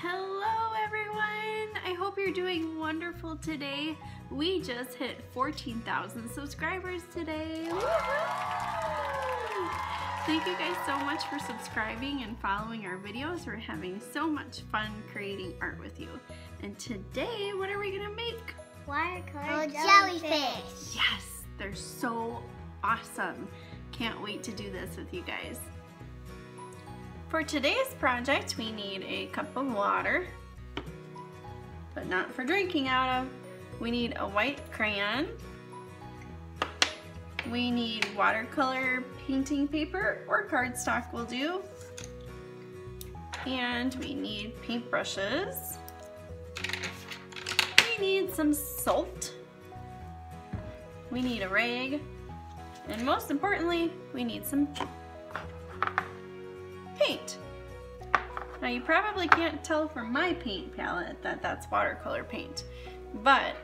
Hello everyone! I hope you're doing wonderful today. We just hit 14,000 subscribers today. Thank you guys so much for subscribing and following our videos. We're having so much fun creating art with you. And today, what are we gonna make? Watercolor oh, jellyfish. Yes, they're so awesome. Can't wait to do this with you guys. For today's project, we need a cup of water, but not for drinking out of. We need a white crayon. We need watercolor painting paper or cardstock will do. And we need paintbrushes. We need some salt. We need a rag. And most importantly, we need some Now you probably can't tell from my paint palette that that's watercolor paint, but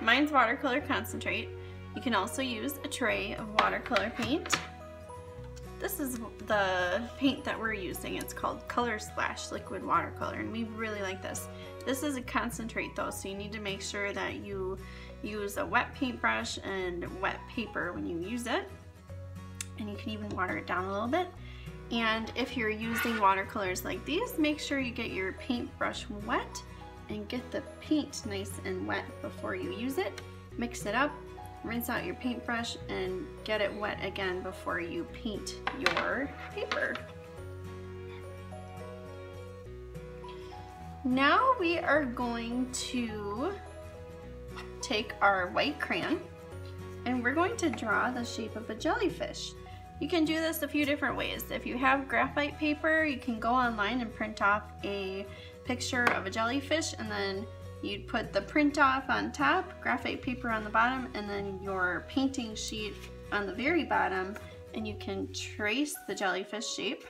mine's watercolor concentrate. You can also use a tray of watercolor paint. This is the paint that we're using. It's called Color Splash Liquid Watercolor and we really like this. This is a concentrate though, so you need to make sure that you use a wet paintbrush and wet paper when you use it. And you can even water it down a little bit. And if you're using watercolors like these, make sure you get your paintbrush wet and get the paint nice and wet before you use it. Mix it up, rinse out your paintbrush, and get it wet again before you paint your paper. Now we are going to take our white crayon and we're going to draw the shape of a jellyfish. You can do this a few different ways. If you have graphite paper, you can go online and print off a picture of a jellyfish and then you'd put the print off on top, graphite paper on the bottom, and then your painting sheet on the very bottom and you can trace the jellyfish shape.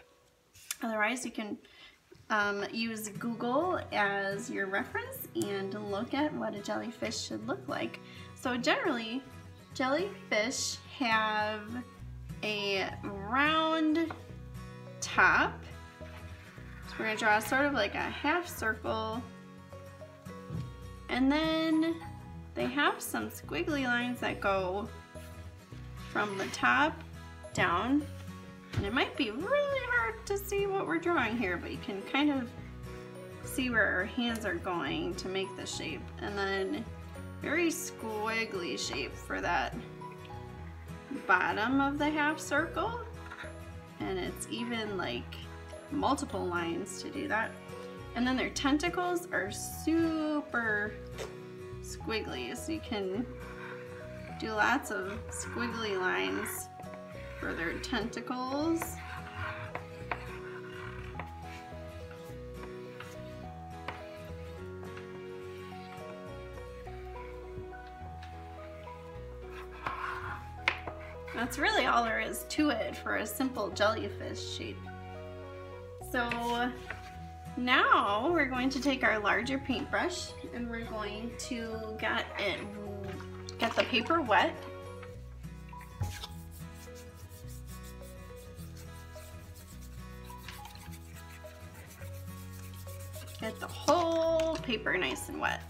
Otherwise, you can um, use Google as your reference and look at what a jellyfish should look like. So generally, jellyfish have a round top. So we're gonna draw sort of like a half circle. And then they have some squiggly lines that go from the top down. And it might be really hard to see what we're drawing here, but you can kind of see where our hands are going to make the shape. And then very squiggly shape for that bottom of the half circle. And it's even like multiple lines to do that. And then their tentacles are super squiggly so you can do lots of squiggly lines for their tentacles That's really all there is to it for a simple jellyfish shape. So now we're going to take our larger paintbrush and we're going to get it, get the paper wet. Get the whole paper nice and wet.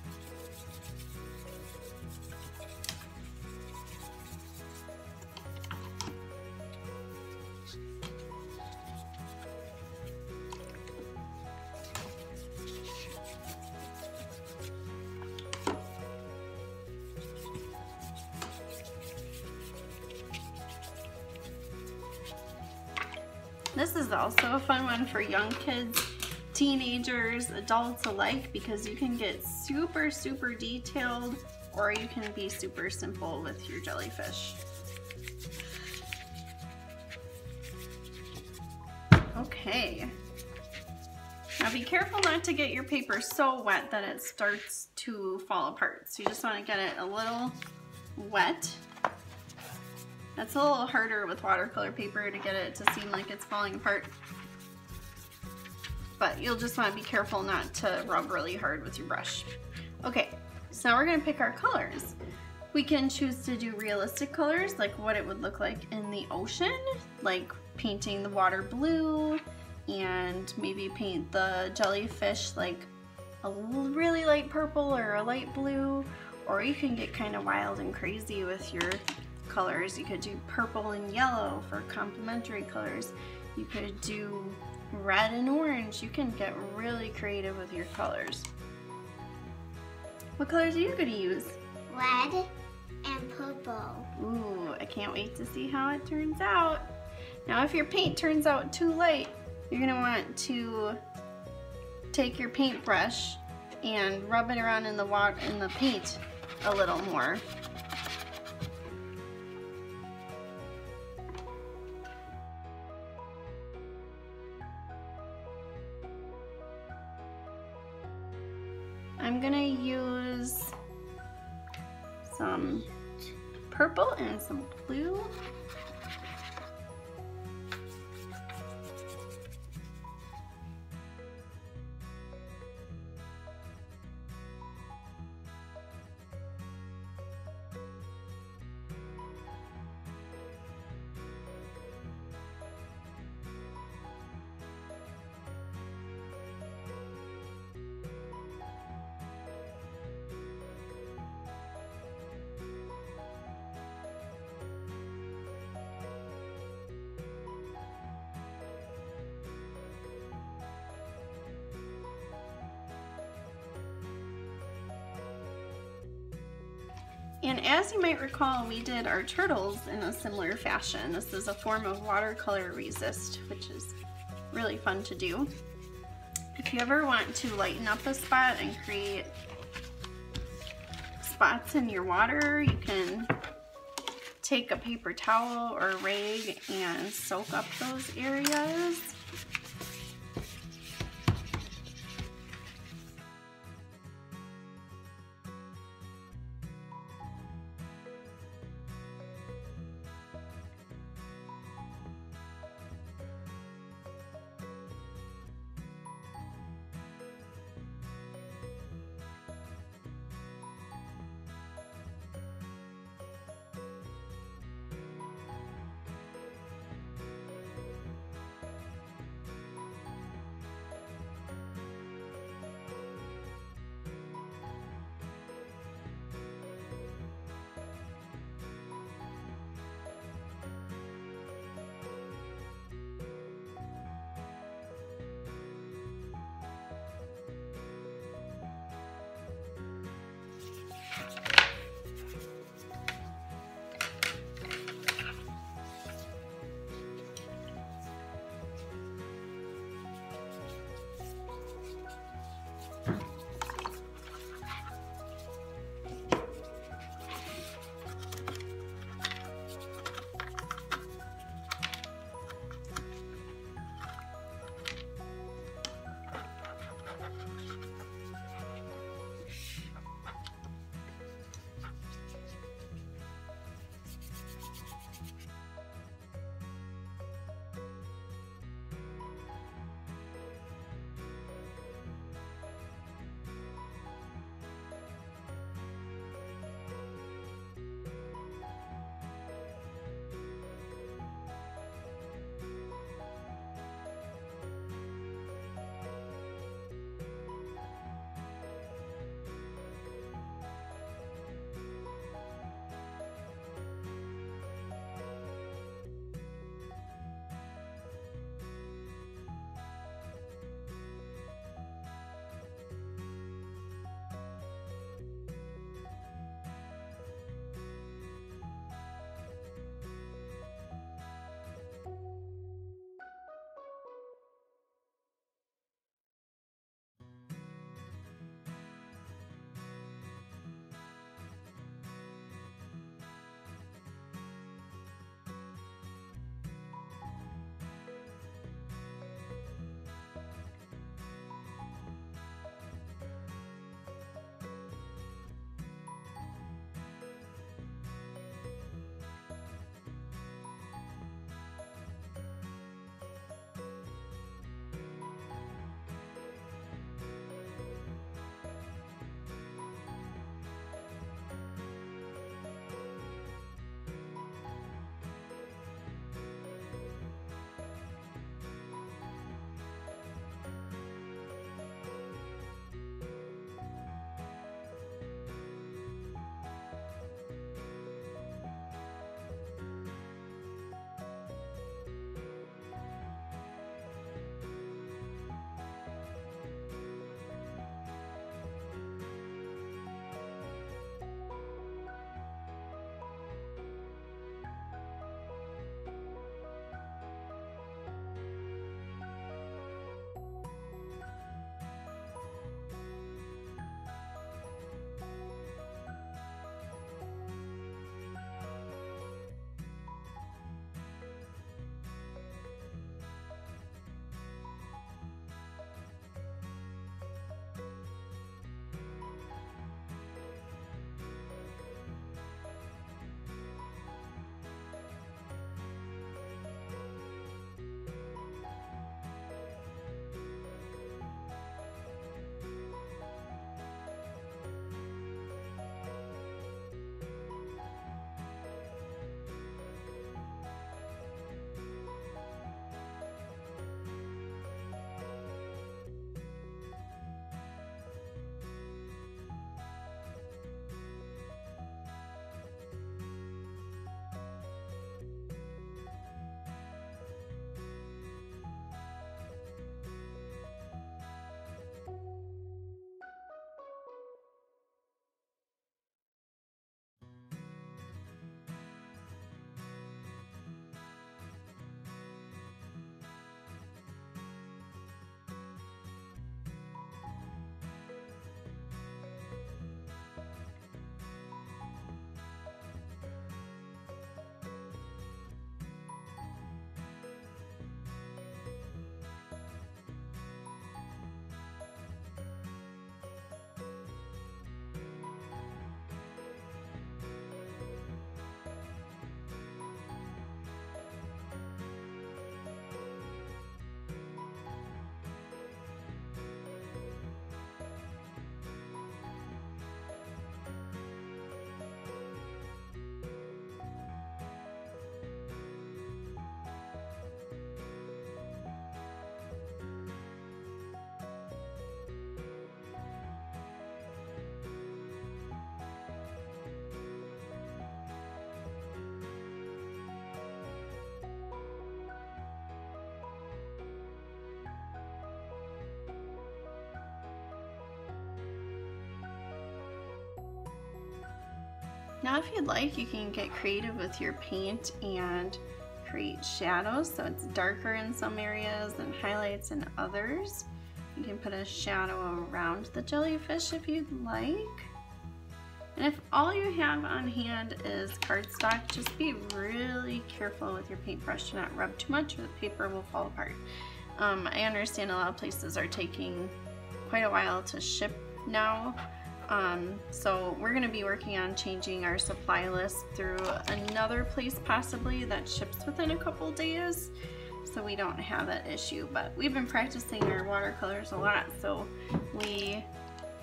Also a fun one for young kids, teenagers, adults alike because you can get super, super detailed or you can be super simple with your jellyfish. Okay. Now be careful not to get your paper so wet that it starts to fall apart. So you just want to get it a little wet that's a little harder with watercolor paper to get it to seem like it's falling apart. But you'll just want to be careful not to rub really hard with your brush. Okay, so now we're going to pick our colors. We can choose to do realistic colors, like what it would look like in the ocean, like painting the water blue, and maybe paint the jellyfish like a really light purple or a light blue, or you can get kind of wild and crazy with your colors. You could do purple and yellow for complementary colors. You could do red and orange. You can get really creative with your colors. What colors are you going to use? Red and purple. Ooh, I can't wait to see how it turns out. Now if your paint turns out too light, you're going to want to take your paintbrush and rub it around in the water in the paint a little more. Some purple and some blue And as you might recall, we did our turtles in a similar fashion. This is a form of watercolor resist, which is really fun to do. If you ever want to lighten up a spot and create spots in your water, you can take a paper towel or rag and soak up those areas. Now if you'd like, you can get creative with your paint and create shadows so it's darker in some areas and highlights in others. You can put a shadow around the jellyfish if you'd like. And if all you have on hand is cardstock, just be really careful with your paintbrush to not rub too much or the paper will fall apart. Um, I understand a lot of places are taking quite a while to ship now. Um, so we're going to be working on changing our supply list through another place possibly that ships within a couple days so we don't have that issue. But we've been practicing our watercolors a lot so we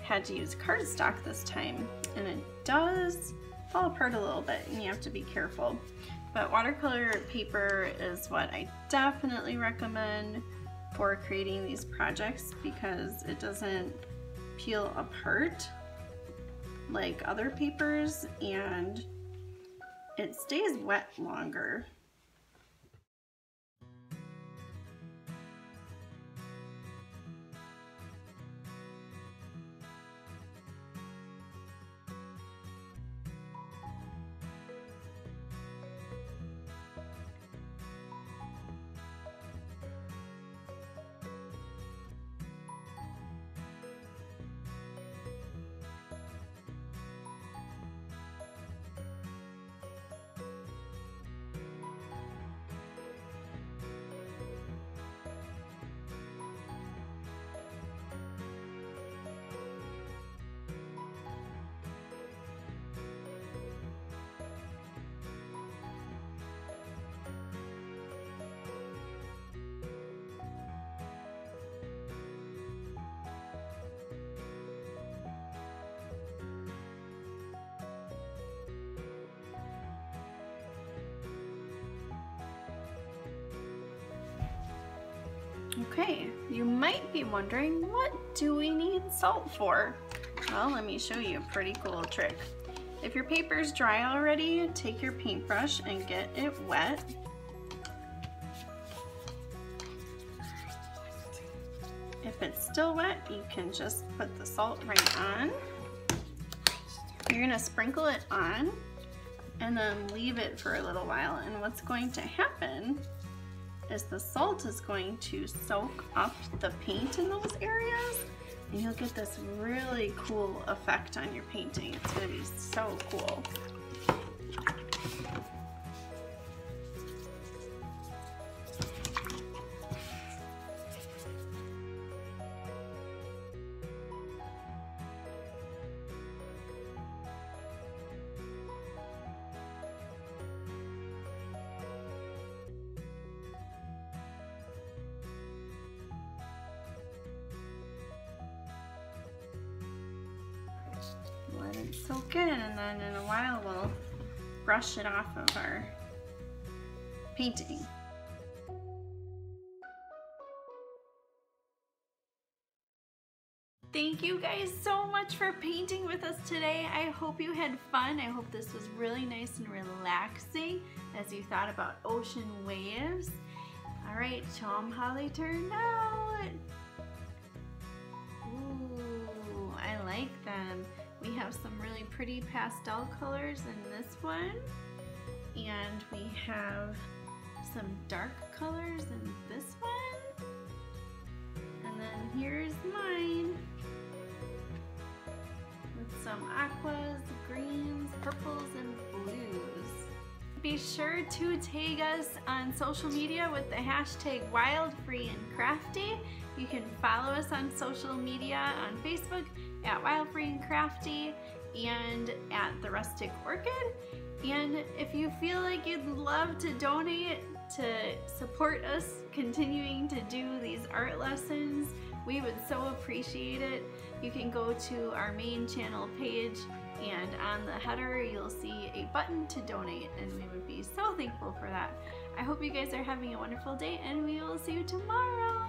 had to use cardstock this time and it does fall apart a little bit and you have to be careful. But watercolor paper is what I definitely recommend for creating these projects because it doesn't peel apart like other papers and it stays wet longer. Okay, you might be wondering, what do we need salt for? Well, let me show you a pretty cool trick. If your paper is dry already, take your paintbrush and get it wet. If it's still wet, you can just put the salt right on. You're gonna sprinkle it on and then leave it for a little while. And what's going to happen is the salt is going to soak up the paint in those areas and you'll get this really cool effect on your painting. It's gonna be so cool. Soak in and then in a while we'll brush it off of our painting. Thank you guys so much for painting with us today. I hope you had fun. I hope this was really nice and relaxing as you thought about ocean waves. All right, show them how they turned out. Ooh, I like them. We have some really pretty pastel colors in this one. And we have some dark colors in this one. And then here's mine. With some aquas, greens, purples, and blues. Be sure to tag us on social media with the hashtag wildfreeandcrafty. You can follow us on social media on Facebook at Wild Free and Crafty and at The Rustic Orchid. And if you feel like you'd love to donate to support us continuing to do these art lessons, we would so appreciate it. You can go to our main channel page and on the header you'll see a button to donate and we would be so thankful for that. I hope you guys are having a wonderful day and we will see you tomorrow.